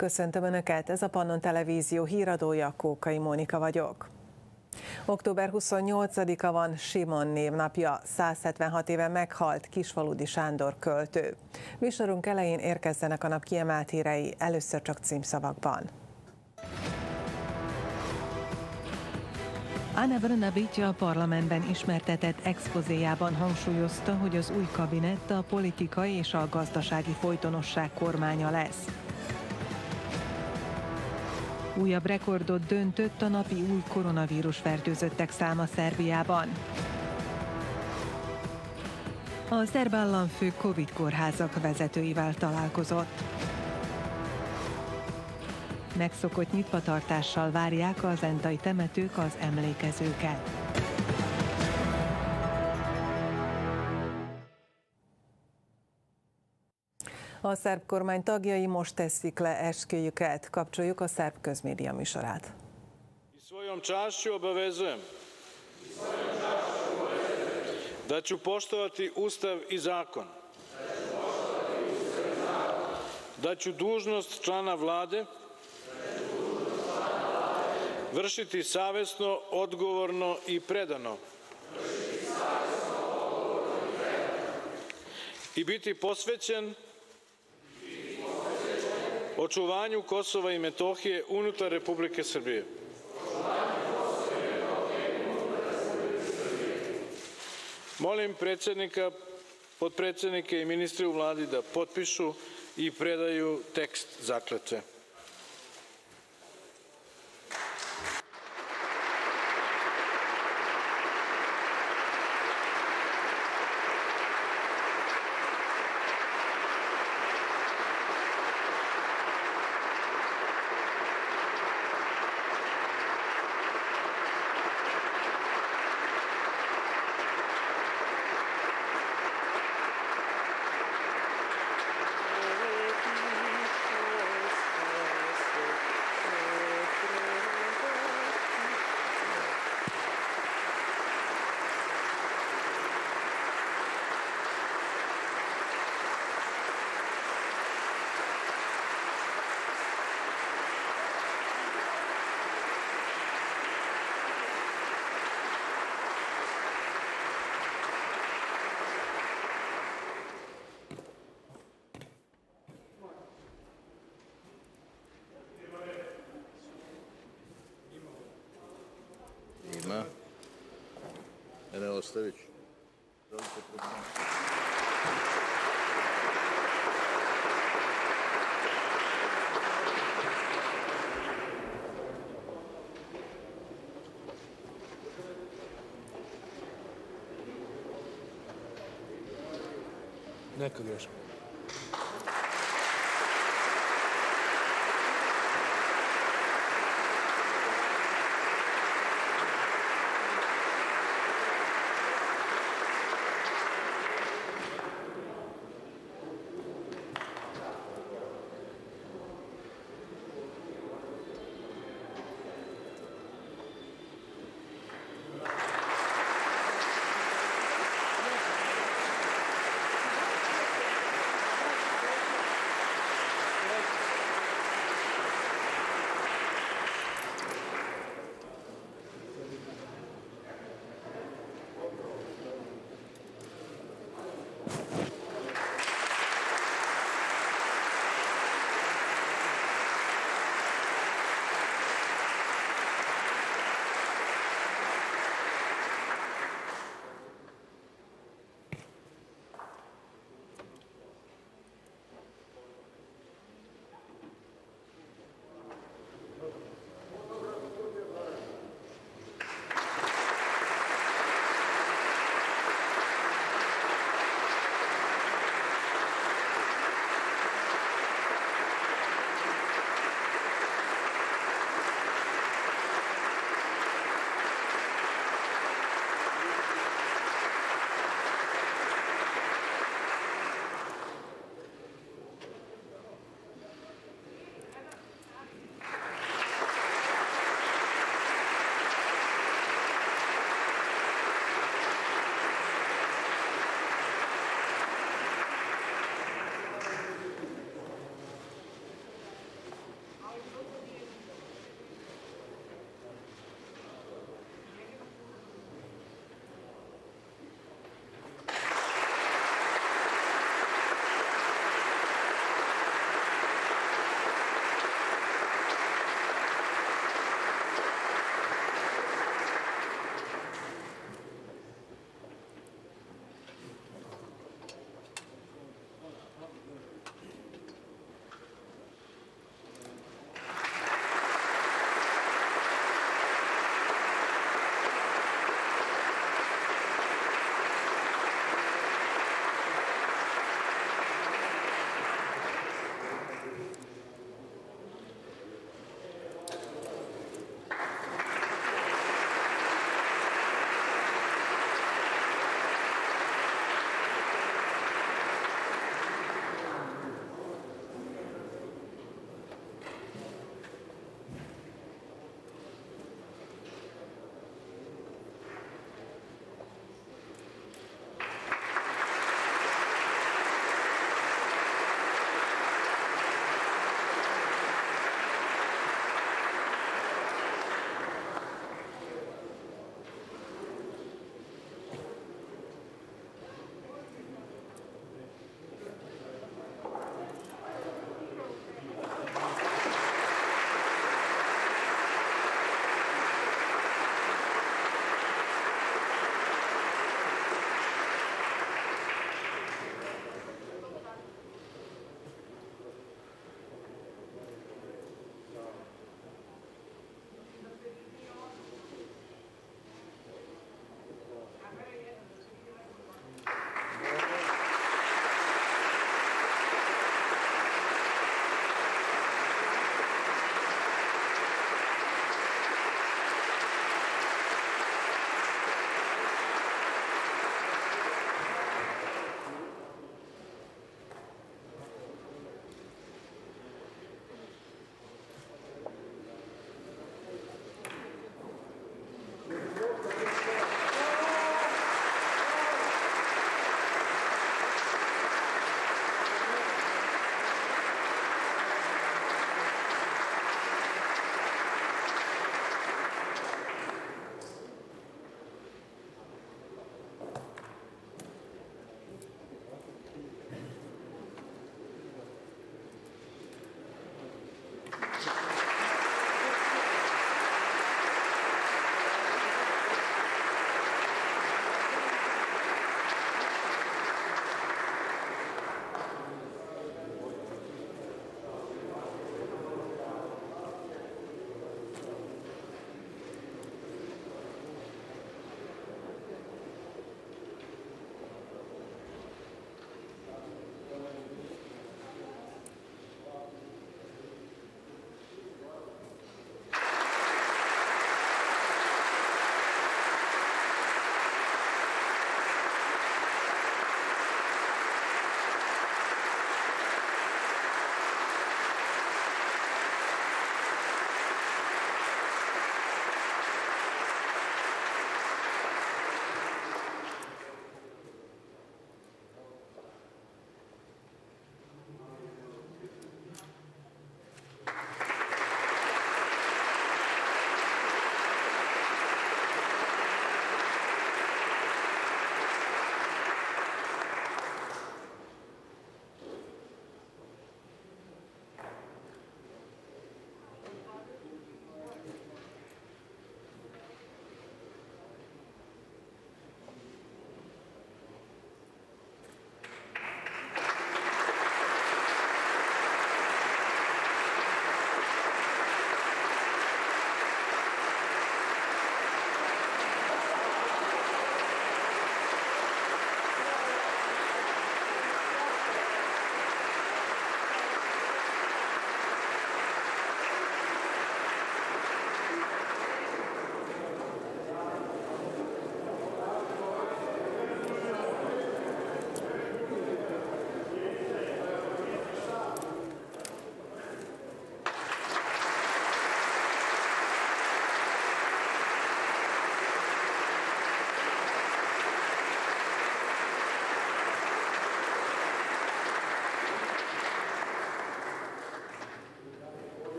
Köszöntöm Önöket, ez a Pannon Televízió híradója, Kókai Mónika vagyok. Október 28-a van Simon névnapja, 176 éve meghalt Kisfaludi Sándor költő. Műsorunk elején érkezzenek a nap kiemelt hírei, először csak címszavakban. Anna Brnabic a parlamentben ismertetett expozéjában hangsúlyozta, hogy az új kabinett a politikai és a gazdasági folytonosság kormánya lesz. Újabb rekordot döntött a napi új koronavírus fertőzöttek száma Szerbiában. A szerb államfő Covid kórházak vezetőivel találkozott. Megszokott nyitvatartással várják az entai temetők az emlékezőket. A szerb kormány tagjai most teszik le esküjüket. Kapcsoljuk a szerb közmédia műsorát. Svojom čašću obavezujem da ću poštovati Ustav i zakon, da ću dužnost člana vlade vršiti savesno, odgovorno i predano i biti posvećen očuvanju Kosova i Metohije unutar Republike Srbije. Molim predsednika, podpredsednike i ministre u vladi da potpišu i predaju tekst zakletve. ne kılıyor?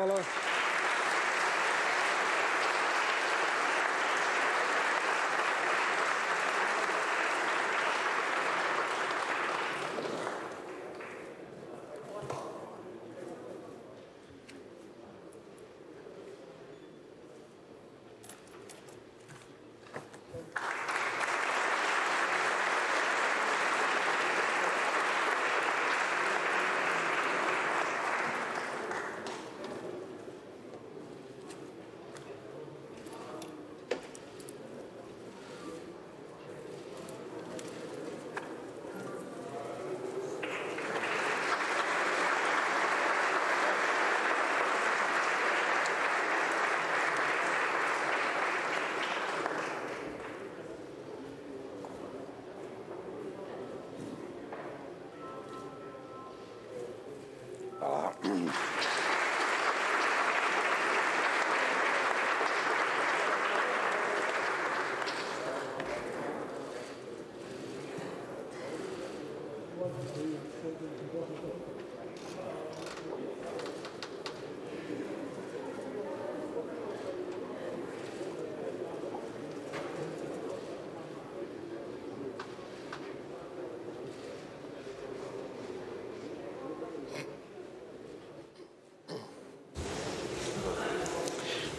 Falou.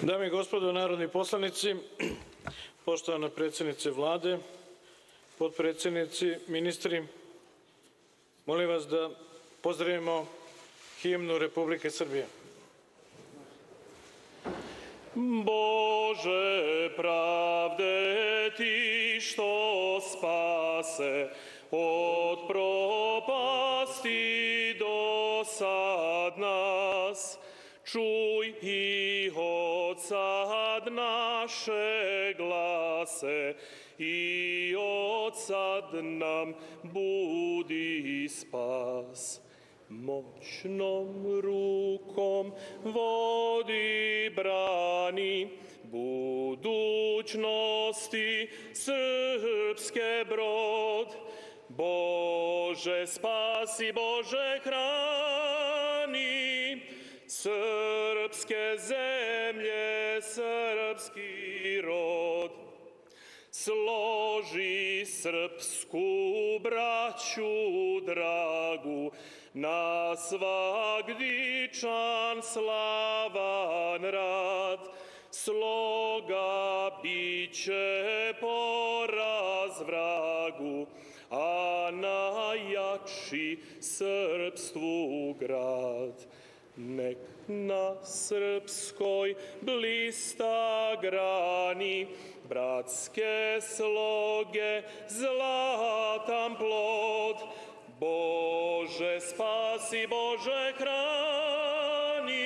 Dame i gospodo narodni poslanici, poštovana predsednice vlade, potpredsednici, ministri, molim vas da pozdravimo himnu Republike Srbije. Bože pravde ti što spase od propasti do sad nas, čuj i Отца glase i и Отца nam budi spas, Moćnom rukom vodi brani budućnosti srpske brod. Bože spasi, Bože hrani, srpske zemlje, srpski rod. Složi srpsku braću dragu, na svagdičan slavan rad. Sloga biće poraz vragu, a najjači srpstvu grad. Nek na srpskoj blista grani, bratske sloge, zlatan plod. Bože spasi, Bože hrani,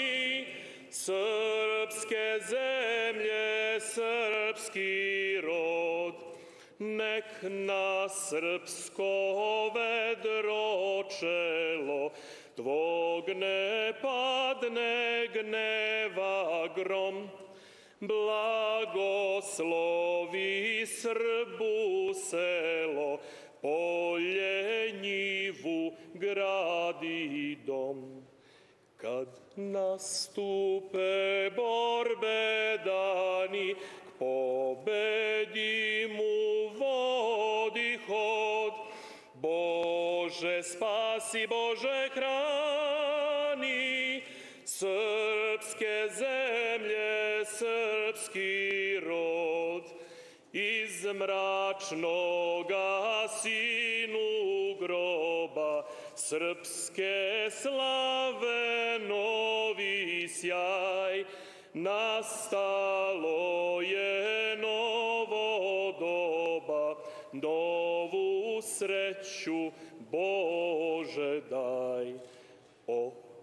srpske zemlje, srpski rod. Nek na srpsko vedro čelo, Tvog ne padne gneva grom, blagoslovi Srbu selo, polje njivu gradi dom. Kad nastupe borbe dani, k pobedi mu Bože spasi, Bože hrani, srpske zemlje, srpski rod. Iz mračnoga sinu groba, srpske slave novi sjaj, nastalo je novo doba, novu sreću Bože daj.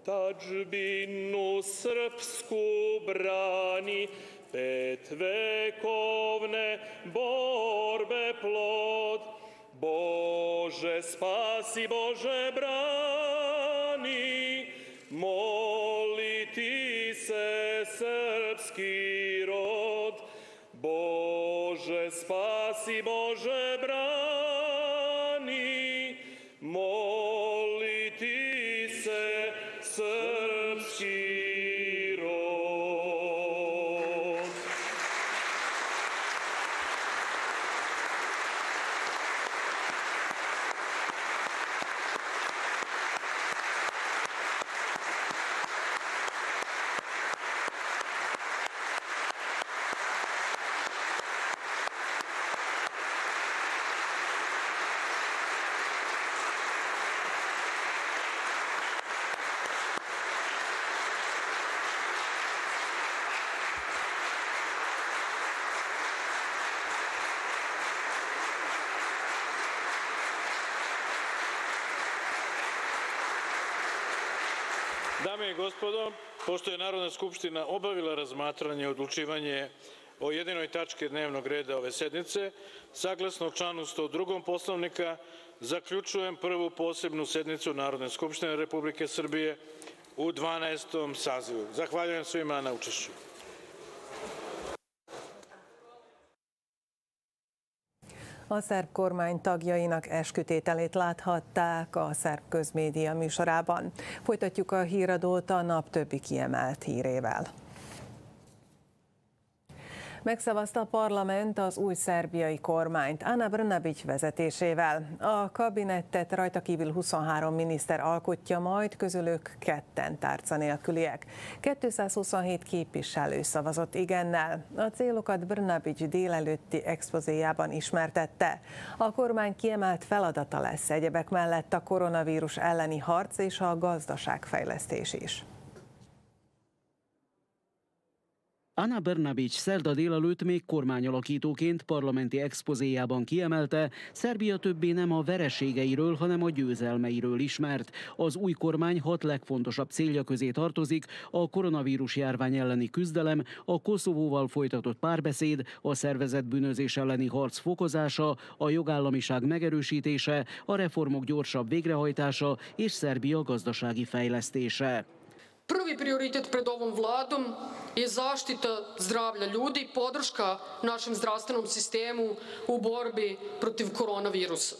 Otačbinu srpsku brani, pet vekovne borbe plod. Bože spasi, Bože brani, moliti se srpski rod. Bože spasi, Bože brani, Dame i gospodo, pošto je Narodna skupština obavila razmatranje i odlučivanje o jedinoj tački dnevnog reda ove sednice, saglasno članu 102. poslovnika, zaključujem prvu posebnu sednicu Narodne skupštine Republike Srbije u 12. sazivu. Zahvaljujem svima na učešću. A szerb kormány tagjainak eskütételét láthatták a szerb közmédia műsorában. Folytatjuk a híradót a nap többi kiemelt hírével. Megszavazta a parlament az új szerbiai kormányt Ana Brnabic vezetésével. A kabinettet rajta kívül 23 miniszter alkotja majd, közülük ketten tárca nélküliek. 227 képviselő szavazott igennel. A célokat Brnabic délelőtti expozéjában ismertette. A kormány kiemelt feladata lesz egyebek mellett a koronavírus elleni harc és a gazdaságfejlesztés is. Anna Bernabic szerda délelőtt még kormányalakítóként parlamenti expozéjában kiemelte, Szerbia többé nem a vereségeiről, hanem a győzelmeiről ismert. Az új kormány hat legfontosabb célja közé tartozik a koronavírus járvány elleni küzdelem, a Koszovóval folytatott párbeszéd, a szervezett bűnözés elleni harc fokozása, a jogállamiság megerősítése, a reformok gyorsabb végrehajtása és Szerbia gazdasági fejlesztése. Prvi prioritet pred ovom vladom je zaštita zdravlja ljudi i podrška našem zdravstvenom sistemu u borbi protiv koronavirusa.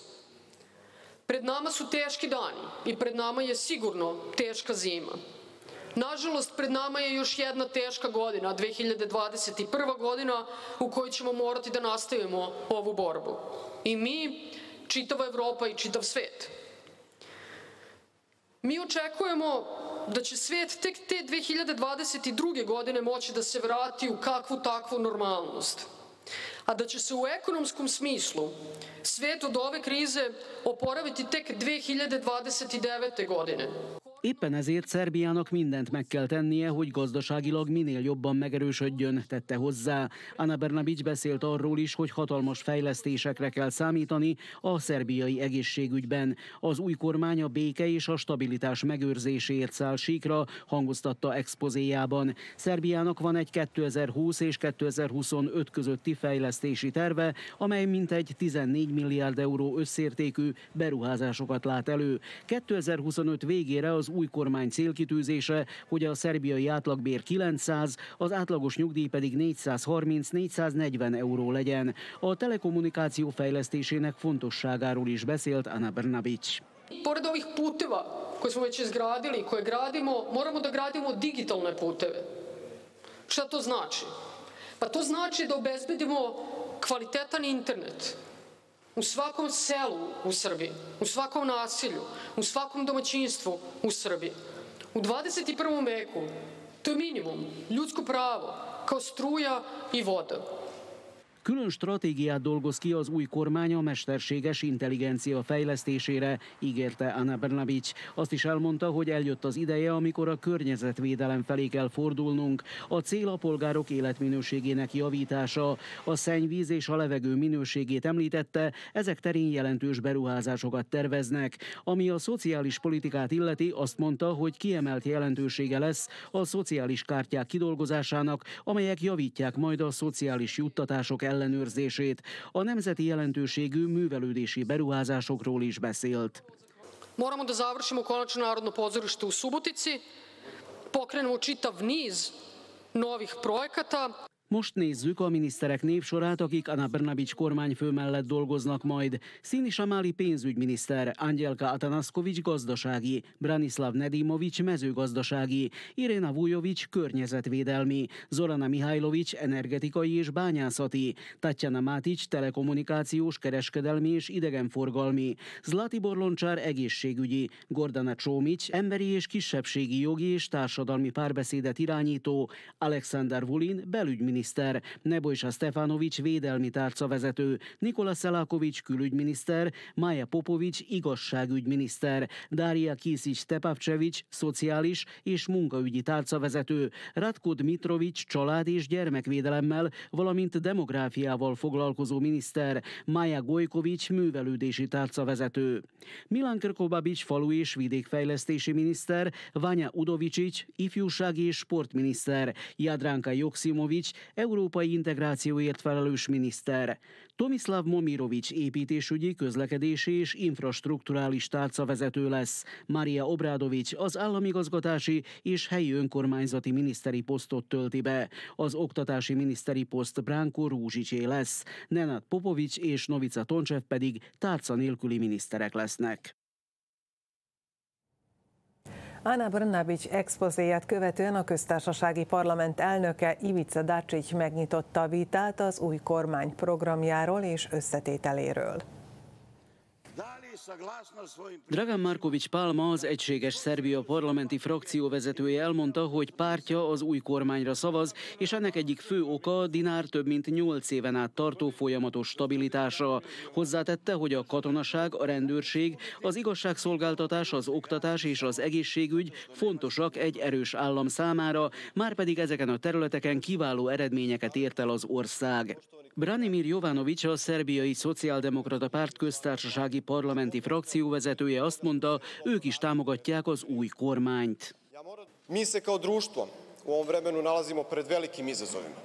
Pred nama su teški dani i pred nama je sigurno teška zima. Nažalost, pred nama je još jedna teška godina, 2021. godina, u kojoj ćemo morati da nastavimo ovu borbu. I mi, čitava Evropa i čitav svet. Mi očekujemo da će svet tek te 2022. godine moći da se vrati u kakvu takvu normalnost, a da će se u ekonomskom smislu svet od ove krize oporaviti tek 2029. godine. Éppen ezért Szerbiának mindent meg kell tennie, hogy gazdaságilag minél jobban megerősödjön, tette hozzá. Anna Bernabic beszélt arról is, hogy hatalmas fejlesztésekre kell számítani a szerbiai egészségügyben. Az új kormány a béke és a stabilitás megőrzéséért száll síkra, hangoztatta expozéjában. Szerbiának van egy 2020 és 2025 közötti fejlesztési terve, amely mintegy 14 milliárd euró összértékű beruházásokat lát elő. 2025 végére az új kormány célkitűzése, hogy a szerbiai átlagbér 900, az átlagos nyugdíj pedig 430-440 euró legyen. A telekommunikáció fejlesztésének fontosságáról is beszélt Ana Brnabic. Pored ovih puteva koje smo već izgradili, koje gradimo, moramo da gradimo digitalne puteve. Šta to znači? Pa to znači da obezbedimo kvalitetan internet, u svakom selu u Srbiji, u svakom nasilju, u svakom domaćinstvu u Srbiji. U 21. veku to je minimum, ljudsko pravo, kao struja i voda. Külön stratégiát dolgoz ki az új kormány a mesterséges intelligencia fejlesztésére, ígérte Anna Bernabic. Azt is elmondta, hogy eljött az ideje, amikor a környezetvédelem felé kell fordulnunk. A cél a polgárok életminőségének javítása. A szennyvíz és a levegő minőségét említette, ezek terén jelentős beruházásokat terveznek. Ami a szociális politikát illeti, azt mondta, hogy kiemelt jelentősége lesz a szociális kártyák kidolgozásának, amelyek javítják majd a szociális juttatások ellenőrzését. A nemzeti jelentőségű művelődési beruházásokról is beszélt. Moramo da završimo konačno Narodno pozorište u Subotici, pokrenemo čitav niz novih projekata. Most nézzük a miniszterek névsorát, akik Anna Brnabic kormányfő mellett dolgoznak majd. Színi Samáli pénzügyminiszter, Angelka Atanaszkovics gazdasági, Branislav Nedimovics mezőgazdasági, Irena Vujovics környezetvédelmi, Zorana Mihajlovics energetikai és bányászati, Tatjana Mátics telekommunikációs, kereskedelmi és idegenforgalmi, Zlatibor Loncsár egészségügyi, Gordana Csómics emberi és kisebbségi jogi és társadalmi párbeszédet irányító, Alexander Vulin belügyminiszter miniszter, Nebojsa Stefanovics védelmi tárcavezető, Nikola Selakovics külügyminiszter, Maja Popovics igazságügyminiszter, Dária Kiszics Tepavcevics szociális és munkaügyi tárcavezető, Ratko Dmitrovics család és gyermekvédelemmel, valamint demográfiával foglalkozó miniszter, Maja Gojkovics művelődési tárcavezető. Milan Krkobabics falu és vidékfejlesztési miniszter, Vanya Udovicsics ifjúsági és sportminiszter, Jadranka Joksimovics európai integrációért felelős miniszter. Tomislav Momirovics építésügyi, közlekedési és infrastruktúrális tárcavezető lesz. Maria Obradovics az államigazgatási és helyi önkormányzati miniszteri posztot tölti be. Az oktatási miniszteri poszt Bránko Rúzsicsé lesz. Nenad Popovics és Novica Toncsev pedig tárca nélküli miniszterek lesznek. Anna Brnabics expozéját követően a köztársasági parlament elnöke Ivica Dacic megnyitotta a vitát az új kormány programjáról és összetételéről. Dragan Markovics Palma, az Egységes Szerbia parlamenti frakció vezetője elmondta, hogy pártja az új kormányra szavaz, és ennek egyik fő oka a dinár több mint nyolc éven át tartó folyamatos stabilitása. Hozzátette, hogy a katonaság, a rendőrség, az igazságszolgáltatás, az oktatás és az egészségügy fontosak egy erős állam számára, már pedig ezeken a területeken kiváló eredményeket ért el az ország. Branimir Jovanovics, a szerbiai szociáldemokrata párt köztársasági parlamenti frakcióvezetője azt mondta, ők is támogatják az új kormányt. Mi se kao društvo u ovom vremenu nalazimo pred velikim izazovima.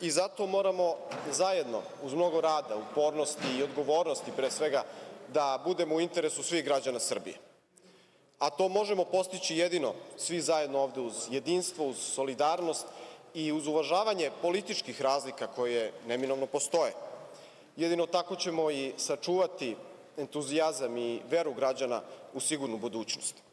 I zato moramo zajedno, uz mnogo rada, upornosti i odgovornosti pre svega, da budemo u interesu svih građana Srbije. A to možemo postići jedino svi zajedno ovde uz jedinstvo, uz solidarnost i uz uvažavanje političkih razlika koje neminovno postoje. Jedino tako ćemo i sačuvati entuzijazam i veru građana u sigurnu budućnost.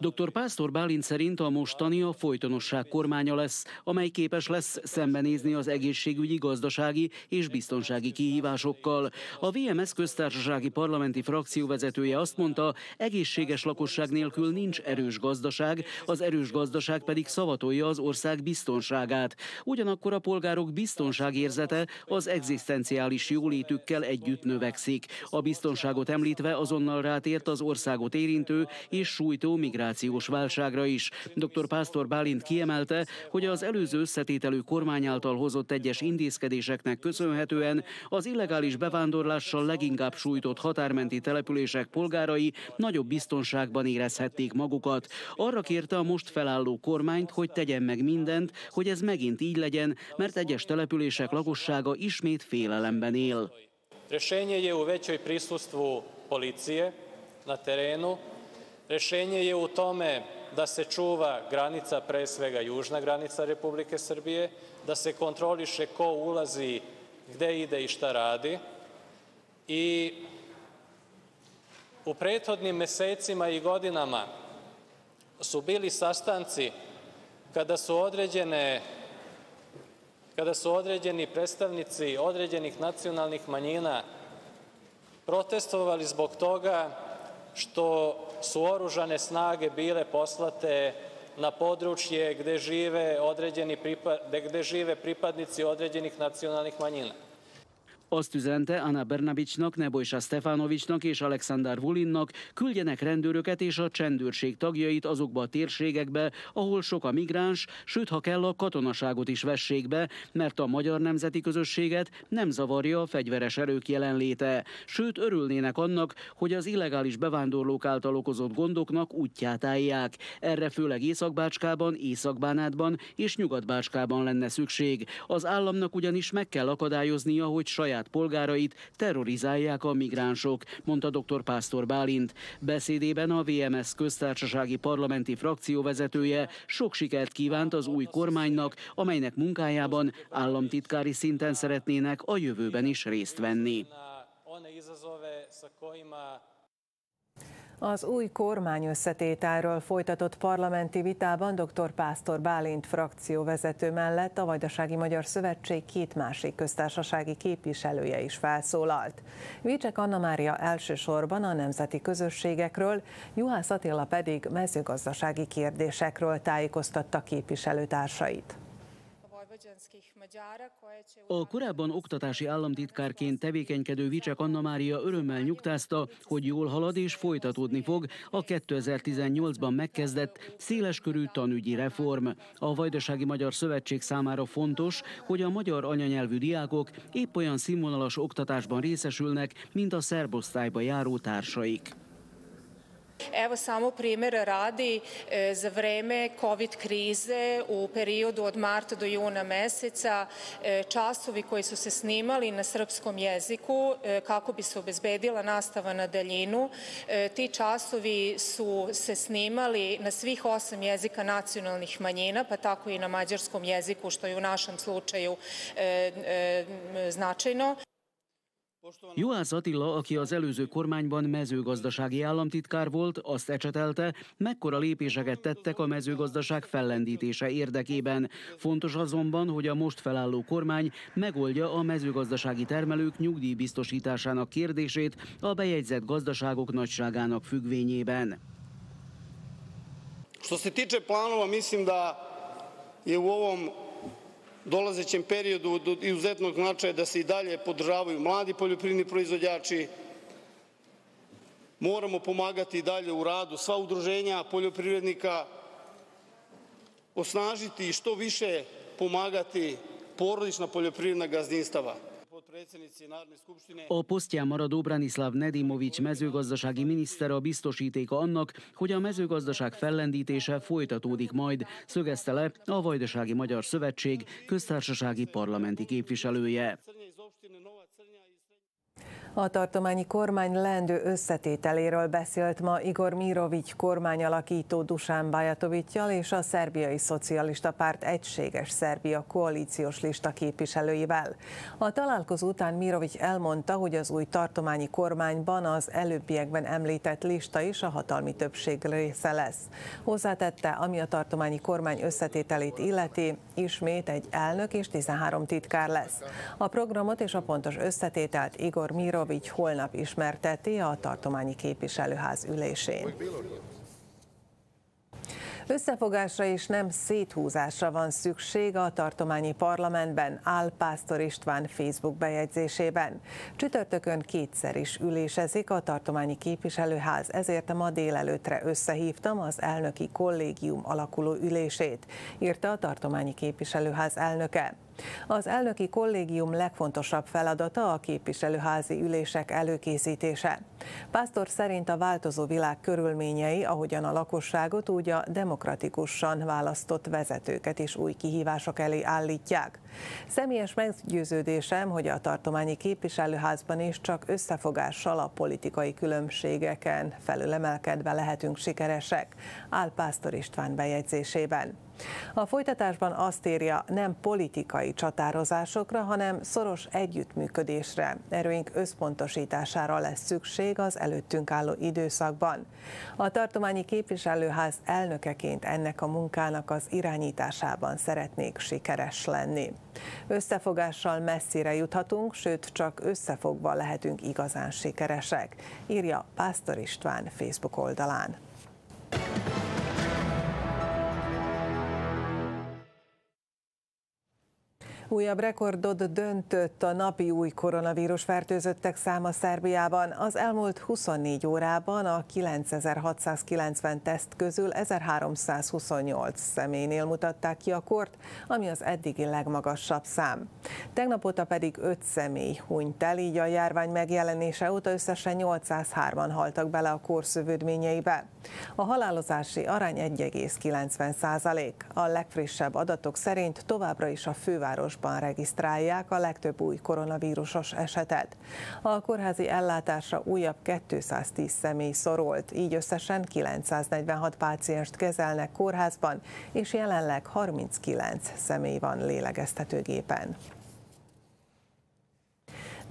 Dr. Pásztor Bálint szerint a mostani a folytonosság kormánya lesz, amely képes lesz szembenézni az egészségügyi, gazdasági és biztonsági kihívásokkal. A VMS köztársasági parlamenti frakció vezetője azt mondta, egészséges lakosság nélkül nincs erős gazdaság, az erős gazdaság pedig szavatolja az ország biztonságát. Ugyanakkor a polgárok biztonságérzete az egzisztenciális jólétükkel együtt növekszik. A biztonságot említve azonnal rátért az országot érintő és sújtó migráció migrációs válságra is. Dr. Pásztor Bálint kiemelte, hogy az előző összetételő kormány által hozott egyes intézkedéseknek köszönhetően az illegális bevándorlással leginkább sújtott határmenti települések polgárai nagyobb biztonságban érezhették magukat. Arra kérte a most felálló kormányt, hogy tegyen meg mindent, hogy ez megint így legyen, mert egyes települések lakossága ismét félelemben él. Rešenje je u većoj prisustvu policije na terenu, Rešenje je u tome da se čuva granica, pre svega južna granica Republike Srbije, da se kontroliše ko ulazi, gde ide i šta radi. I u prethodnim mesecima i godinama su bili sastanci kada su određene kada su određeni predstavnici određenih nacionalnih manjina protestovali zbog toga što su oružane snage bile poslate na područje gde žive, određeni, gde žive pripadnici određenih nacionalnih manjina. Azt üzente Anna Bernabicsnak, Nebojsa Stefanovicsnak és Alexander Vulinnak küldjenek rendőröket és a csendőrség tagjait azokba a térségekbe, ahol sok a migráns, sőt, ha kell, a katonaságot is vessék be, mert a magyar nemzeti közösséget nem zavarja a fegyveres erők jelenléte. Sőt, örülnének annak, hogy az illegális bevándorlók által okozott gondoknak útját állják. Erre főleg Északbácskában, Északbánátban és Nyugatbácskában lenne szükség. Az államnak ugyanis meg kell akadályoznia, hogy saját saját polgárait terrorizálják a migránsok, mondta dr. Pásztor Bálint. Beszédében a VMS köztársasági parlamenti frakció vezetője sok sikert kívánt az új kormánynak, amelynek munkájában államtitkári szinten szeretnének a jövőben is részt venni. Az új kormány összetételről folytatott parlamenti vitában dr. Pásztor Bálint frakcióvezető mellett a Vajdasági Magyar Szövetség két másik köztársasági képviselője is felszólalt. Vicsek Anna Mária elsősorban a nemzeti közösségekről, Juhász Attila pedig mezőgazdasági kérdésekről tájékoztatta képviselőtársait. A korábban oktatási államtitkárként tevékenykedő Vicsek Anna Mária örömmel nyugtázta, hogy jól halad és folytatódni fog a 2018-ban megkezdett széleskörű tanügyi reform. A Vajdasági Magyar Szövetség számára fontos, hogy a magyar anyanyelvű diákok épp olyan színvonalas oktatásban részesülnek, mint a szerbosztályba járó társaik. Evo samo primjera radi, e, za vreme COVID krize u periodu od marta do juna meseca e, časovi koji su se snimali na srpskom jeziku e, kako bi se obezbedila nastava na daljinu, ti časovi su se snimali na svih osam jezika nacionalnih manjina, pa tako i na mađarskom jeziku, što je u našem slučaju značajno. Juhász Attila, aki az előző kormányban mezőgazdasági államtitkár volt, azt ecsetelte, mekkora lépéseket tettek a mezőgazdaság fellendítése érdekében. Fontos azonban, hogy a most felálló kormány megoldja a mezőgazdasági termelők nyugdíjbiztosításának kérdését a bejegyzett gazdaságok nagyságának függvényében. Što se tiče planova, mislim da je u ovom dolazećem periodu od izuzetnog značaja da se i dalje podržavaju mladi poljoprivredni proizvođači. Moramo pomagati i dalje u radu sva udruženja poljoprivrednika, osnažiti i što više pomagati porodična poljoprivredna gazdinstava. A posztján maradó Branislav Nedimovics mezőgazdasági miniszter a biztosítéka annak, hogy a mezőgazdaság fellendítése folytatódik majd, szögezte le a Vajdasági Magyar Szövetség köztársasági parlamenti képviselője. A tartományi kormány lendő összetételéről beszélt ma Igor Mirovic kormányalakító Dusán Bajatovicsal és a Szerbiai Szocialista Párt Egységes Szerbia koalíciós lista képviselőivel. A találkozó után Mirovic elmondta, hogy az új tartományi kormányban az előbbiekben említett lista is a hatalmi többség része lesz. Hozzátette, ami a tartományi kormány összetételét illeti, ismét egy elnök és 13 titkár lesz. A programot és a pontos összetételt Igor Mirovic Mirovics holnap ismerteti a tartományi képviselőház ülésén. Összefogásra és nem széthúzásra van szükség a tartományi parlamentben, áll Pásztor István Facebook bejegyzésében. Csütörtökön kétszer is ülésezik a tartományi képviselőház, ezért ma délelőtre összehívtam az elnöki kollégium alakuló ülését, írta a tartományi képviselőház elnöke. Az elnöki kollégium legfontosabb feladata a képviselőházi ülések előkészítése. Pásztor szerint a változó világ körülményei, ahogyan a lakosságot, úgy a demokratikusan választott vezetőket is új kihívások elé állítják. Személyes meggyőződésem, hogy a tartományi képviselőházban is csak összefogással a politikai különbségeken felülemelkedve lehetünk sikeresek, áll Pásztor István bejegyzésében. A folytatásban azt írja, nem politikai csatározásokra, hanem szoros együttműködésre, erőink összpontosítására lesz szükség az előttünk álló időszakban. A tartományi képviselőház elnökeként ennek a munkának az irányításában szeretnék sikeres lenni. Összefogással messzire juthatunk, sőt csak összefogva lehetünk igazán sikeresek, írja Pásztor István Facebook oldalán. Újabb rekordot döntött a napi új koronavírus fertőzöttek száma Szerbiában. Az elmúlt 24 órában a 9690 teszt közül 1328 személynél mutatták ki a kort, ami az eddigi legmagasabb szám. Tegnap óta pedig 5 személy hunyt el, így a járvány megjelenése óta összesen 803-an haltak bele a korszövődményeibe. A halálozási arány 1,90 százalék. A legfrissebb adatok szerint továbbra is a főváros városban regisztrálják a legtöbb új koronavírusos esetet. A kórházi ellátásra újabb 210 személy szorolt, így összesen 946 pácienst kezelnek kórházban, és jelenleg 39 személy van lélegeztetőgépen.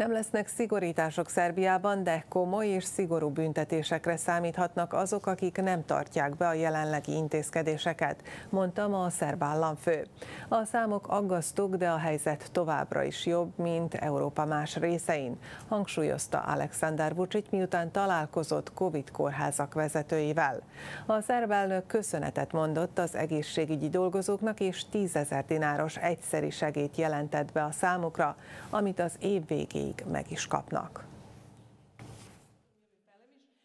Nem lesznek szigorítások Szerbiában, de komoly és szigorú büntetésekre számíthatnak azok, akik nem tartják be a jelenlegi intézkedéseket, mondta ma a szerb államfő. A számok aggasztók, de a helyzet továbbra is jobb, mint Európa más részein, hangsúlyozta Alexander Vucic, miután találkozott Covid kórházak vezetőivel. A szerb elnök köszönetet mondott az egészségügyi dolgozóknak, és 10 ezer dináros egyszeri segét jelentett be a számukra, amit az év végéig meg is kapnak.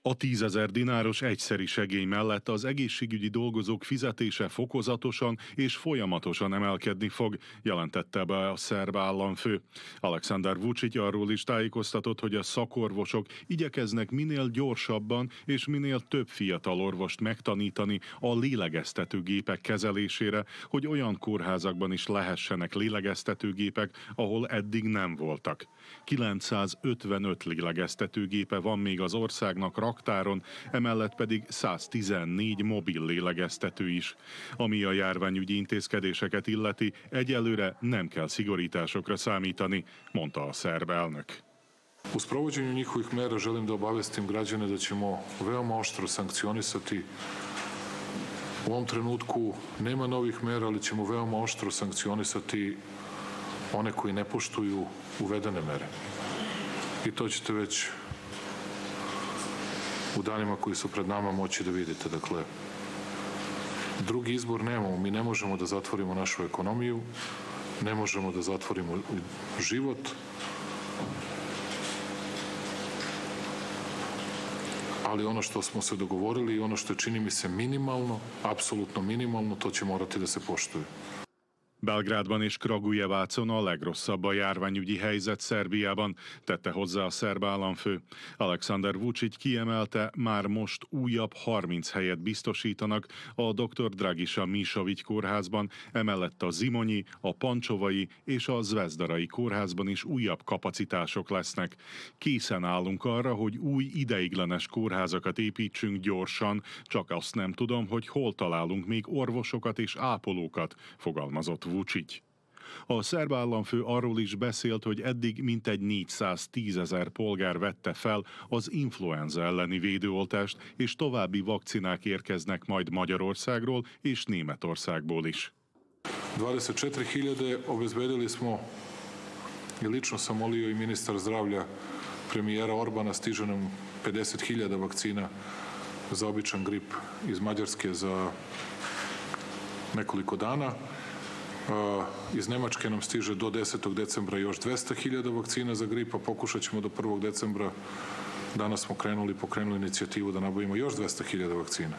A tízezer dináros egyszeri segély mellett az egészségügyi dolgozók fizetése fokozatosan és folyamatosan emelkedni fog, jelentette be a szerb államfő. Alexander Vucic arról is tájékoztatott, hogy a szakorvosok igyekeznek minél gyorsabban és minél több fiatal orvost megtanítani a lélegeztetőgépek kezelésére, hogy olyan kórházakban is lehessenek lélegeztetőgépek, ahol eddig nem voltak. 955 lélegeztetőgépe van még az országnak raktáron, emellett pedig 114 mobil lélegeztető is. Ami a járványügyi intézkedéseket illeti, egyelőre nem kell szigorításokra számítani, mondta a szerb elnök. U sprovođenju njihovih mera želim da obavestim građane da ćemo veoma oštro sankcionisati U ovom trenutku nema novih mera, ali ćemo veoma oštro sankcionisati one koji ne poštuju uvedene mere. I to ćete već u danima koji su pred nama moći da vidite. Dakle, drugi izbor nemamo. Mi ne možemo da zatvorimo našu ekonomiju, ne možemo da zatvorimo život, ali ono što smo se dogovorili i ono što čini mi se minimalno, apsolutno minimalno, to će morati da se poštuje. Belgrádban és Kragujevácon a legrosszabb a járványügyi helyzet Szerbiában, tette hozzá a szerb államfő. Alexander Vucic kiemelte, már most újabb 30 helyet biztosítanak a dr. Dragisa Misovic kórházban, emellett a Zimonyi, a Pancsovai és a Zvezdarai kórházban is újabb kapacitások lesznek. Készen állunk arra, hogy új ideiglenes kórházakat építsünk gyorsan, csak azt nem tudom, hogy hol találunk még orvosokat és ápolókat, fogalmazott Vucic. A szerb államfő arról is beszélt, hogy eddig mintegy 410 ezer polgár vette fel az influenza elleni védőoltást, és további vakcinák érkeznek majd Magyarországról és Németországból is. 24.000 obezbedili smo i lično sam molio i ministar zdravlja premijera Orbana stiže nam 50.000 vakcina za običan grip iz Mađarske za nekoliko dana. Iz Nemačke nam stiže do 10. decembra još 200.000 vakcina za grip, a pokušat ćemo do 1. decembra, danas smo krenuli, pokrenuli inicijativu da nabavimo još 200.000 vakcina.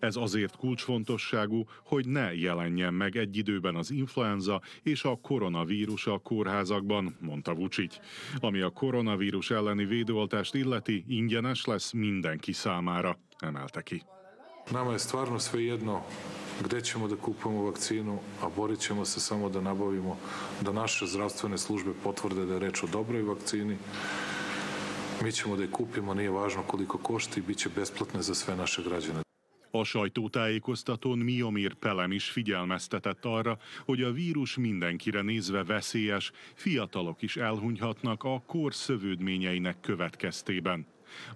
Ez azért kulcsfontosságú, hogy ne jelenjen meg egy időben az influenza és a koronavírus a kórházakban, mondta Vucic. Ami a koronavírus elleni védőoltást illeti, ingyenes lesz mindenki számára, emelte ki. Nama je stvarno sve jedno gde ćemo da kupujemo vakcinu, a borit ćemo se samo da nabavimo, da naše zdravstvene službe potvrde da je reč o dobroj vakcini. Mi ćemo da je kupimo, nije važno koliko košta i bit će besplatne za sve naše građane. A sajtótájékoztatón Miomir Pelem is figyelmeztetett arra, hogy a vírus mindenkire nézve veszélyes, fiatalok is elhunyhatnak a kor szövődményeinek következtében.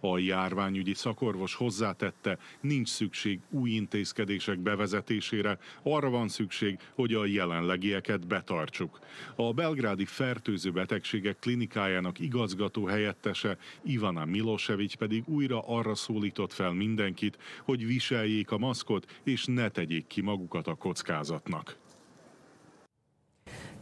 A járványügyi szakorvos hozzátette, nincs szükség új intézkedések bevezetésére, arra van szükség, hogy a jelenlegieket betartsuk. A belgrádi fertőző betegségek klinikájának igazgató helyettese Ivana Milosevic pedig újra arra szólított fel mindenkit, hogy viseljék a maszkot és ne tegyék ki magukat a kockázatnak.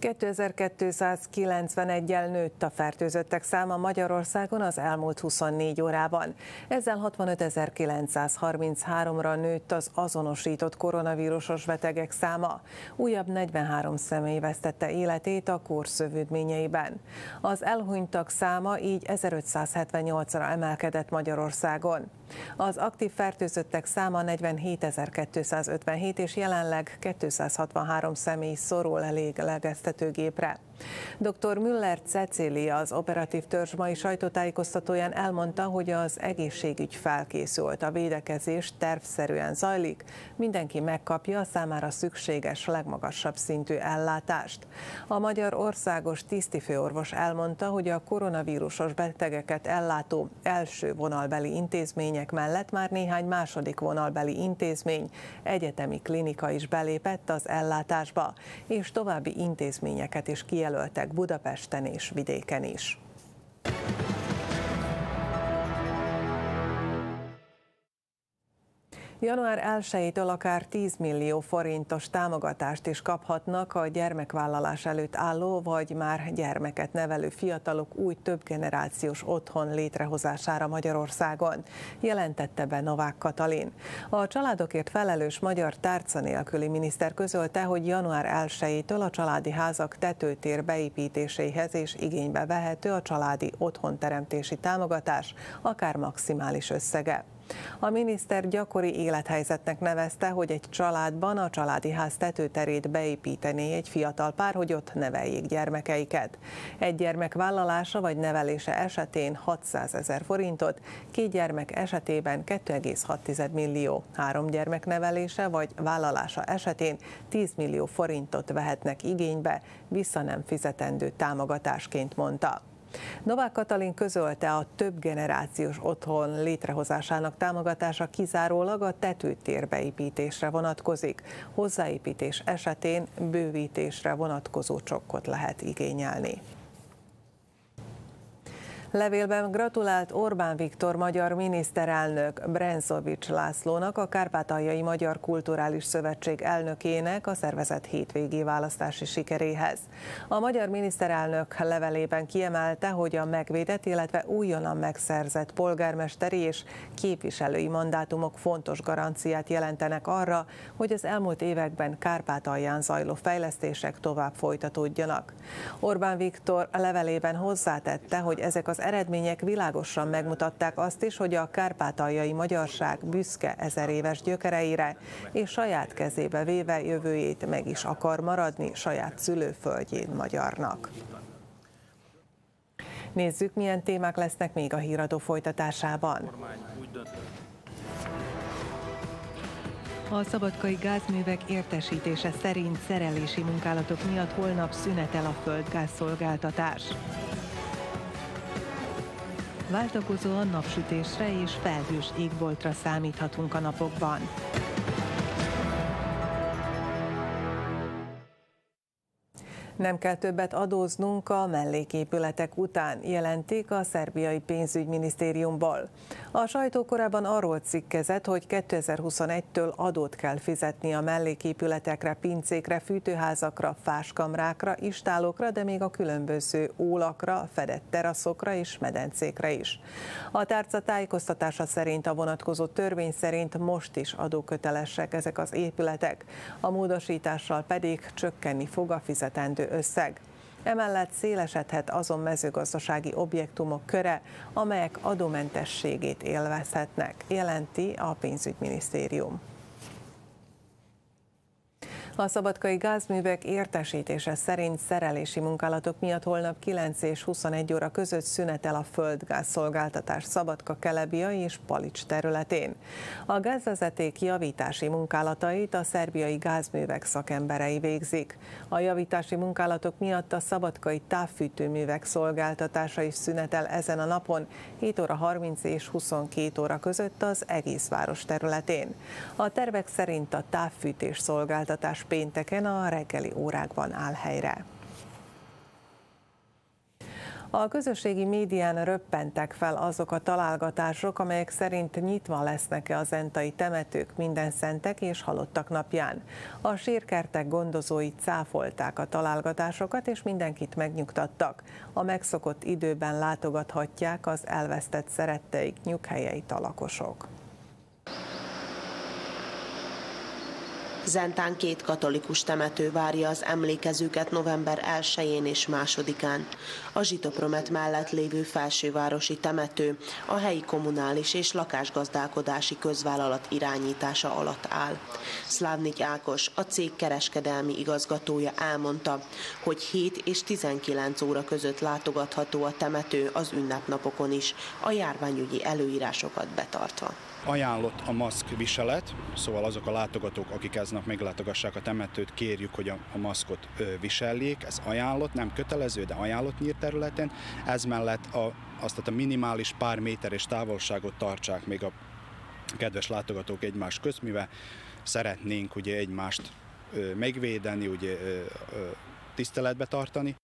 2291-el nőtt a fertőzöttek száma Magyarországon az elmúlt 24 órában. Ezzel 65.933-ra nőtt az azonosított koronavírusos betegek száma. Újabb 43 személy vesztette életét a kórszövődményeiben. Az elhunytak száma így 1578-ra emelkedett Magyarországon. Az aktív fertőzöttek száma 47.257 és jelenleg 263 személy szorul elég legeztetőgépre. Dr. Müller Cecília az operatív törzs mai sajtótájékoztatóján elmondta, hogy az egészségügy felkészült, a védekezés tervszerűen zajlik, mindenki megkapja a számára szükséges legmagasabb szintű ellátást. A Magyar Országos Tisztifőorvos elmondta, hogy a koronavírusos betegeket ellátó első vonalbeli intézmények mellett már néhány második vonalbeli intézmény, egyetemi klinika is belépett az ellátásba, és további intézményeket is kijelöltek Budapesten és vidéken is. Január 1-től akár 10 millió forintos támogatást is kaphatnak a gyermekvállalás előtt álló vagy már gyermeket nevelő fiatalok új többgenerációs otthon létrehozására Magyarországon, jelentette be Novák Katalin. A családokért felelős magyar tárca nélküli miniszter közölte, hogy január 1-től a családi házak tetőtér beépítéséhez és igénybe vehető a családi otthonteremtési támogatás, akár maximális összege. A miniszter gyakori élethelyzetnek nevezte, hogy egy családban a családi ház tetőterét beépítené egy fiatal pár, hogy ott neveljék gyermekeiket. Egy gyermek vállalása vagy nevelése esetén 600 ezer forintot, két gyermek esetében 2,6 millió, három gyermek nevelése vagy vállalása esetén 10 millió forintot vehetnek igénybe, vissza nem fizetendő támogatásként mondta. Novák Katalin közölte a több generációs otthon létrehozásának támogatása kizárólag a tetőtér beépítésre vonatkozik. Hozzáépítés esetén bővítésre vonatkozó csokkot lehet igényelni. Levélben gratulált Orbán Viktor magyar miniszterelnök Brenzovics Lászlónak, a Kárpátaljai Magyar Kulturális Szövetség elnökének a szervezet hétvégi választási sikeréhez. A magyar miniszterelnök levelében kiemelte, hogy a megvédett, illetve újonnan megszerzett polgármesteri és képviselői mandátumok fontos garanciát jelentenek arra, hogy az elmúlt években Kárpátalján zajló fejlesztések tovább folytatódjanak. Orbán Viktor levelében hozzátette, hogy ezek az eredmények világosan megmutatták azt is, hogy a kárpátaljai magyarság büszke ezer éves gyökereire, és saját kezébe véve jövőjét meg is akar maradni saját szülőföldjén magyarnak. Nézzük, milyen témák lesznek még a híradó folytatásában. A szabadkai gázművek értesítése szerint szerelési munkálatok miatt holnap szünetel a földgázszolgáltatás. Váltakozóan napsütésre és felhős égboltra számíthatunk a napokban. Nem kell többet adóznunk a melléképületek után, jelentik a szerbiai pénzügyminisztériumból. A sajtó korábban arról cikkezett, hogy 2021-től adót kell fizetni a melléképületekre, pincékre, fűtőházakra, fáskamrákra, istálokra, de még a különböző ólakra, fedett teraszokra és medencékre is. A tárca tájékoztatása szerint a vonatkozó törvény szerint most is adókötelesek ezek az épületek, a módosítással pedig csökkenni fog a fizetendő összeg. Emellett szélesedhet azon mezőgazdasági objektumok köre, amelyek adómentességét élvezhetnek, jelenti a pénzügyminisztérium. A szabadkai gázművek értesítése szerint szerelési munkálatok miatt holnap 9 és 21 óra között szünetel a földgáz szolgáltatás Szabadka, Kelebia és Palics területén. A gázvezeték javítási munkálatait a szerbiai gázművek szakemberei végzik. A javítási munkálatok miatt a szabadkai távfűtőművek szolgáltatása is szünetel ezen a napon 7 óra 30 és 22 óra között az egész város területén. A tervek szerint a távfűtés szolgáltatás pénteken a reggeli órákban áll helyre. A közösségi médián röppentek fel azok a találgatások, amelyek szerint nyitva lesznek-e az entai temetők minden szentek és halottak napján. A sírkertek gondozói cáfolták a találgatásokat, és mindenkit megnyugtattak. A megszokott időben látogathatják az elvesztett szeretteik nyughelyeit a lakosok. Zentán két katolikus temető várja az emlékezőket november 1-én és 2-án. A Zsitopromet mellett lévő felsővárosi temető a helyi kommunális és lakásgazdálkodási közvállalat irányítása alatt áll. Szlávnik Ákos, a cég kereskedelmi igazgatója elmondta, hogy 7 és 19 óra között látogatható a temető az ünnepnapokon is, a járványügyi előírásokat betartva. Ajánlott a maszk viselet, szóval azok a látogatók, akik eznap meglátogassák a temetőt, kérjük, hogy a, a maszkot viseljék. Ez ajánlott, nem kötelező, de ajánlott nyílt területen. Ez mellett a, azt a minimális pár méteres távolságot tartsák még a kedves látogatók egymás közt, mivel szeretnénk ugye egymást megvédeni, ugye tiszteletbe tartani.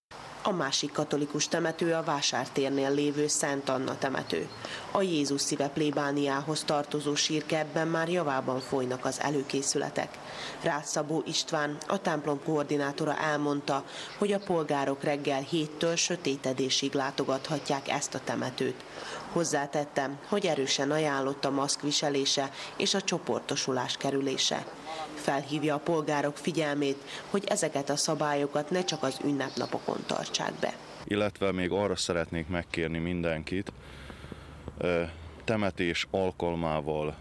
A másik katolikus temető a vásártérnél lévő Szent Anna temető. A Jézus szíve plébániához tartozó sírkertben már javában folynak az előkészületek. Rászabó István, a templom koordinátora elmondta, hogy a polgárok reggel héttől sötétedésig látogathatják ezt a temetőt. Hozzátettem, hogy erősen ajánlott a maszk viselése és a csoportosulás kerülése. Felhívja a polgárok figyelmét, hogy ezeket a szabályokat ne csak az ünnepnapokon tartsák be. Illetve még arra szeretnék megkérni mindenkit, temetés alkalmával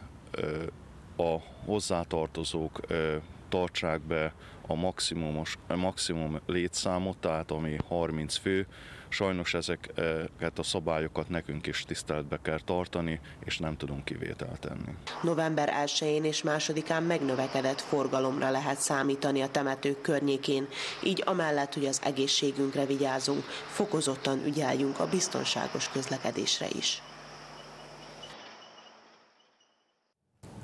a hozzátartozók tartsák be a maximumos, a maximum létszámot, tehát ami 30 fő, Sajnos ezeket a szabályokat nekünk is tiszteletbe kell tartani, és nem tudunk kivételt tenni. November 1-én és 2-án megnövekedett forgalomra lehet számítani a temetők környékén, így amellett, hogy az egészségünkre vigyázunk, fokozottan ügyeljünk a biztonságos közlekedésre is.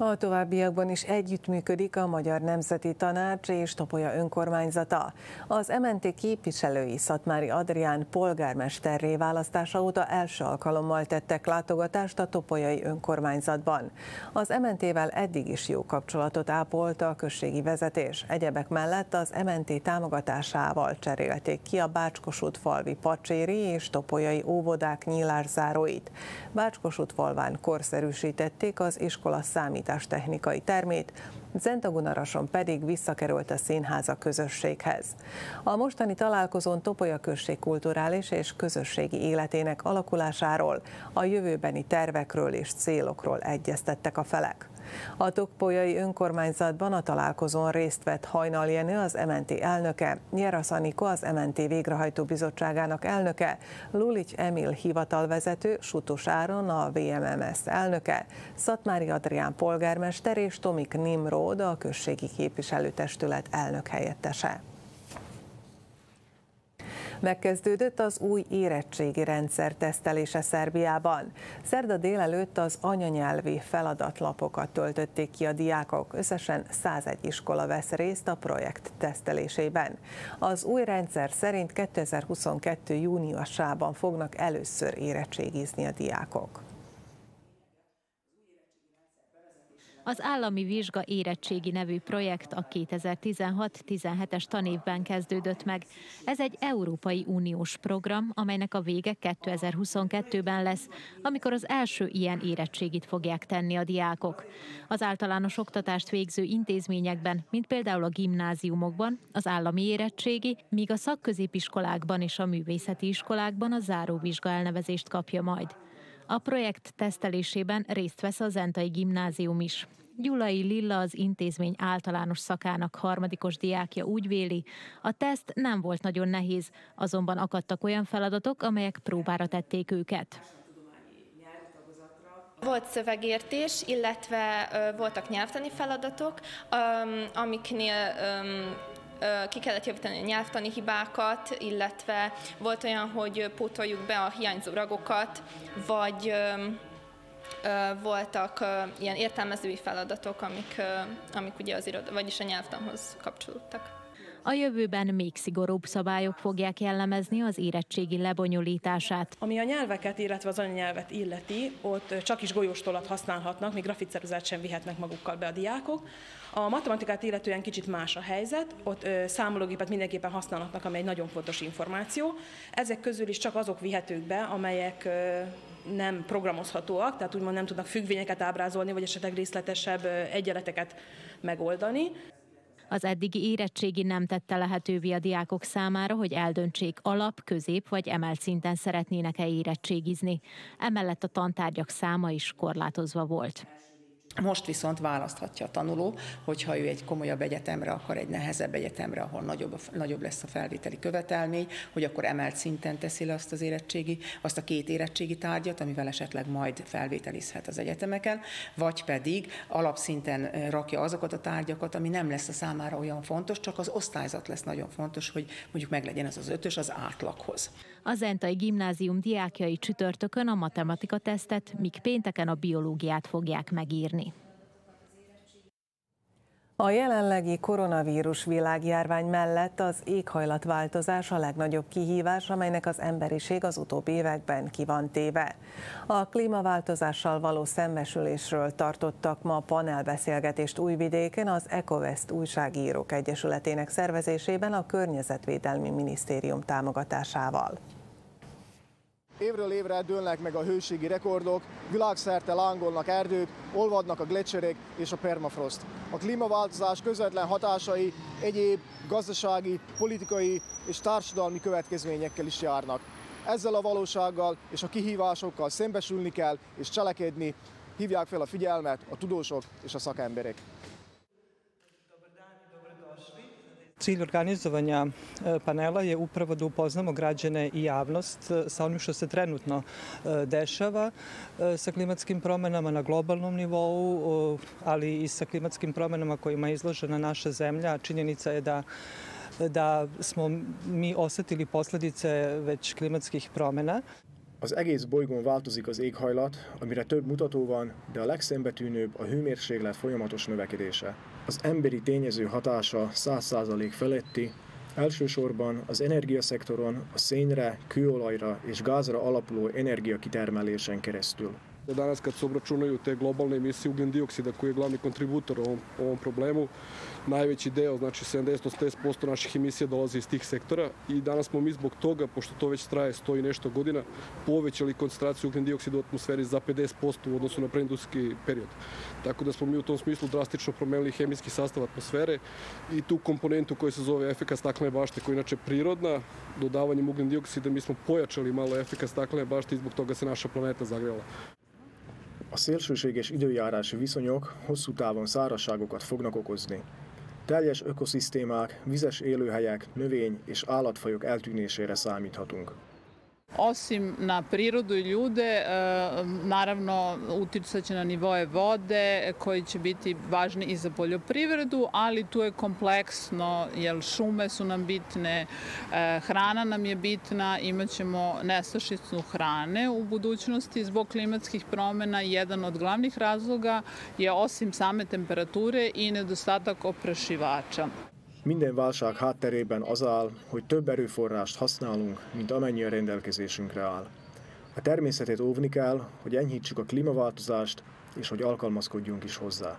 A továbbiakban is együttműködik a Magyar Nemzeti Tanács és Topolya önkormányzata. Az MNT képviselői Szatmári Adrián polgármesterré választása óta első alkalommal tettek látogatást a Topolyai önkormányzatban. Az MNT-vel eddig is jó kapcsolatot ápolt a községi vezetés. Egyebek mellett az MNT támogatásával cserélték ki a Bácskosút falvi pacséri és topolyai óvodák nyílászáróit. Bácskosút falván korszerűsítették az iskola számítását technikai termét, Zentagunarason pedig visszakerült a színház a közösséghez. A mostani találkozón Topolya község kulturális és közösségi életének alakulásáról, a jövőbeni tervekről és célokról egyeztettek a felek. A Tokpolyai önkormányzatban a találkozón részt vett Hajnal Jenő, az MNT elnöke, Nyerasz Anikó, az MNT végrehajtó bizottságának elnöke, Lulics Emil hivatalvezető, Sutos Áron, a VMMS elnöke, Szatmári Adrián polgármester és Tomik Nimród, a községi képviselőtestület elnök helyettese. Megkezdődött az új érettségi rendszer tesztelése Szerbiában. Szerda délelőtt az anyanyelvi feladatlapokat töltötték ki a diákok. Összesen 101 iskola vesz részt a projekt tesztelésében. Az új rendszer szerint 2022. júniusában fognak először érettségizni a diákok. Az Állami Vizsga Érettségi nevű projekt a 2016-17-es tanévben kezdődött meg. Ez egy Európai Uniós program, amelynek a vége 2022-ben lesz, amikor az első ilyen érettségit fogják tenni a diákok. Az általános oktatást végző intézményekben, mint például a gimnáziumokban, az állami érettségi, míg a szakközépiskolákban és a művészeti iskolákban a záróvizsga elnevezést kapja majd. A projekt tesztelésében részt vesz a Zentai Gimnázium is. Gyulai Lilla az intézmény általános szakának harmadikos diákja úgy véli, a teszt nem volt nagyon nehéz, azonban akadtak olyan feladatok, amelyek próbára tették őket. Volt szövegértés, illetve voltak nyelvtani feladatok, amiknél ki kellett javítani a nyelvtani hibákat, illetve volt olyan, hogy pótoljuk be a hiányzó ragokat, vagy voltak ilyen értelmezői feladatok, amik, amik ugye az iroda, vagyis a nyelvtanhoz kapcsolódtak. A jövőben még szigorúbb szabályok fogják jellemezni az érettségi lebonyolítását. Ami a nyelveket, illetve az anyanyelvet illeti, ott csak is golyóstolat használhatnak, még grafitceruzát sem vihetnek magukkal be a diákok. A matematikát illetően kicsit más a helyzet, ott ö, számológépet mindenképpen használhatnak, ami egy nagyon fontos információ. Ezek közül is csak azok vihetők be, amelyek ö, nem programozhatóak, tehát úgymond nem tudnak függvényeket ábrázolni, vagy esetleg részletesebb egyenleteket megoldani. Az eddigi érettségi nem tette lehetővé a diákok számára, hogy eldöntsék alap, közép vagy emelt szinten szeretnének-e érettségizni. Emellett a tantárgyak száma is korlátozva volt. Most viszont választhatja a tanuló, hogyha ő egy komolyabb egyetemre akar, egy nehezebb egyetemre, ahol nagyobb, nagyobb lesz a felvételi követelmény, hogy akkor emelt szinten teszi le azt az érettségi, azt a két érettségi tárgyat, amivel esetleg majd felvételizhet az egyetemeken, vagy pedig alapszinten rakja azokat a tárgyakat, ami nem lesz a számára olyan fontos, csak az osztályzat lesz nagyon fontos, hogy mondjuk meglegyen ez az ötös az átlaghoz. A Zentai Gimnázium diákjai csütörtökön a matematika tesztet, míg pénteken a biológiát fogják megírni. A jelenlegi koronavírus világjárvány mellett az éghajlatváltozás a legnagyobb kihívás, amelynek az emberiség az utóbbi években ki van téve. A klímaváltozással való szembesülésről tartottak ma panelbeszélgetést Újvidéken az Ecovest Újságírók Egyesületének szervezésében a Környezetvédelmi Minisztérium támogatásával. Évről évre dőlnek meg a hőségi rekordok, világszerte lángolnak erdők, olvadnak a gletszerek és a permafrost. A klímaváltozás közvetlen hatásai egyéb gazdasági, politikai és társadalmi következményekkel is járnak. Ezzel a valósággal és a kihívásokkal szembesülni kell és cselekedni, hívják fel a figyelmet a tudósok és a szakemberek. Cilj organizovanja e, panela je upravo da upoznamo građane i javnost e, sa onim što se trenutno e, dešava sa klimatskim promenama na globalnom nivou, ali i sa klimatskim promenama kojima je izložena naša zemlja. Činjenica je da da smo mi osetili posledice već klimatskih promena. Az egész bolygón változik az éghajlat, amire több mutató van, de a legszembetűnőbb a hőmérséklet folyamatos növekedése. Az emberi tényező hatása 100% feletti, elsősorban az energiaszektoron a szénre, kőolajra és gázra alapuló energiakitermelésen keresztül. Danas kad se obračunaju te globalne emisije ugljen dioksida koji je glavni kontributor ovom, ovom problemu, najveći deo, znači 70-80% naših emisija dolazi iz tih sektora i danas smo mi zbog toga, pošto to već traje 100 i nešto godina, povećali koncentraciju ugljen dioksida u atmosferi za 50% u odnosu na preindustrijski period. Tako da smo mi u tom smislu drastično promenili hemijski sastav atmosfere i tu komponentu koja se zove efekt staklene bašte, koja je inače prirodna, dodavanjem ugljen dioksida mi smo pojačali malo efekt staklene bašte i zbog toga se naša planeta zagrela. A szélsőséges időjárási viszonyok hosszú távon szárazságokat fognak okozni. Teljes ökoszisztémák, vizes élőhelyek, növény- és állatfajok eltűnésére számíthatunk. Osim na prirodu i ljude, e, naravno uticat će na nivoje vode koji će biti važni i za poljoprivredu, ali tu je kompleksno, jer šume su nam bitne, e, hrana nam je bitna, imat ćemo nestašicu hrane u budućnosti zbog klimatskih promena. Jedan od glavnih razloga je osim same temperature i nedostatak oprašivača. Minden válság hátterében az áll, hogy több erőforrást használunk, mint amennyi a rendelkezésünkre áll. A természetet óvni kell, hogy enyhítsük a klímaváltozást, és hogy alkalmazkodjunk is hozzá.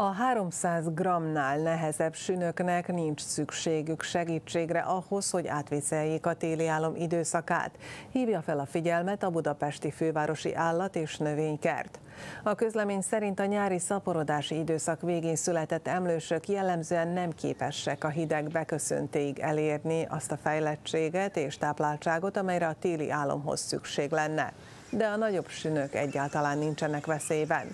A 300 g-nál nehezebb sünöknek nincs szükségük segítségre ahhoz, hogy átvészeljék a téli álom időszakát. Hívja fel a figyelmet a budapesti fővárosi állat és növénykert. A közlemény szerint a nyári szaporodási időszak végén született emlősök jellemzően nem képesek a hideg beköszöntéig elérni azt a fejlettséget és tápláltságot, amelyre a téli álomhoz szükség lenne de a nagyobb sünök egyáltalán nincsenek veszélyben.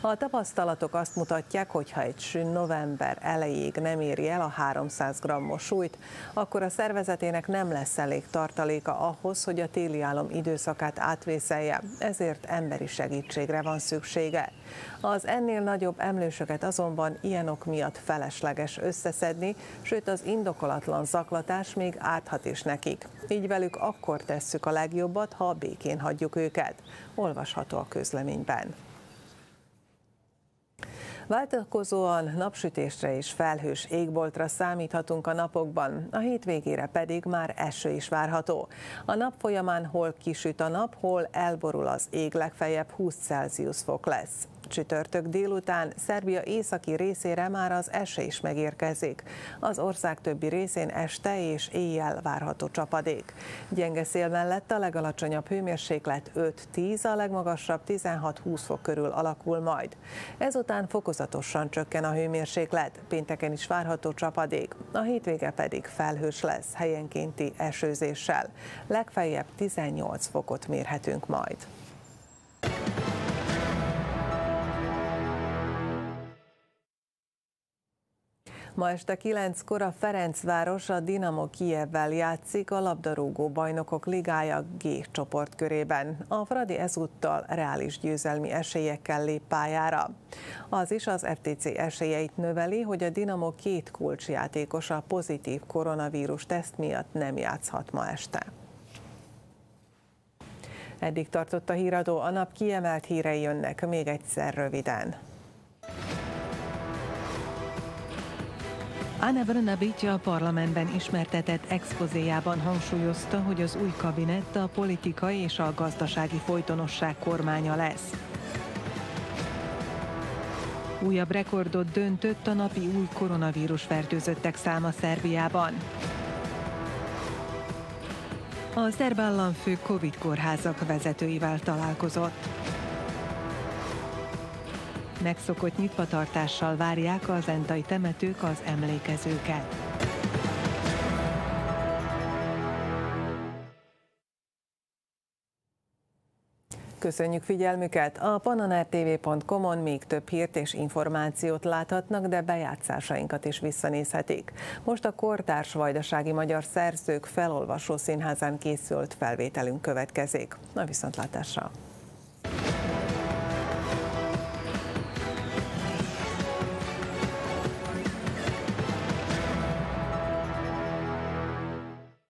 A tapasztalatok azt mutatják, hogy ha egy sün november elejéig nem éri el a 300 g-os súlyt, akkor a szervezetének nem lesz elég tartaléka ahhoz, hogy a téli álom időszakát átvészelje, ezért emberi segítségre van szüksége. Az ennél nagyobb emlősöket azonban ilyen ok miatt felesleges összeszedni, sőt az indokolatlan zaklatás még árthat is nekik. Így velük akkor tesszük a legjobbat, ha békén hagyjuk őket. Olvasható a közleményben. Váltakozóan napsütésre és felhős égboltra számíthatunk a napokban, a hétvégére pedig már eső is várható. A nap folyamán hol kisüt a nap, hol elborul az ég, legfeljebb 20 Celsius fok lesz. Csütörtök délután Szerbia északi részére már az esély is megérkezik. Az ország többi részén este és éjjel várható csapadék. Gyenge szél mellett a legalacsonyabb hőmérséklet 5-10, a legmagasabb 16-20 fok körül alakul majd. Ezután fokozatosan csökken a hőmérséklet, pénteken is várható csapadék, a hétvége pedig felhős lesz helyenkénti esőzéssel. Legfeljebb 18 fokot mérhetünk majd. Ma este 9-kor a Ferencváros a Dinamo Kijevvel játszik a labdarúgó bajnokok ligája G csoportkörében. A Fradi ezúttal reális győzelmi esélyekkel lép pályára. Az is az FTC esélyeit növeli, hogy a Dinamo két kulcsjátékosa pozitív koronavírus teszt miatt nem játszhat ma este. Eddig tartott a híradó, a nap kiemelt hírei jönnek még egyszer röviden. Anna Brnabic a parlamentben ismertetett expozéjában hangsúlyozta, hogy az új kabinett a politikai és a gazdasági folytonosság kormánya lesz. Újabb rekordot döntött a napi új koronavírus fertőzöttek száma Szerbiában. A szerb államfő Covid kórházak vezetőivel találkozott. Megszokott nyitvatartással várják az entai temetők az emlékezőket. Köszönjük figyelmüket! A panonártv.com-on még több hírt és információt láthatnak, de bejátszásainkat is visszanézhetik. Most a Kortárs Vajdasági Magyar Szerzők felolvasó színházán készült felvételünk következik. A viszontlátásra!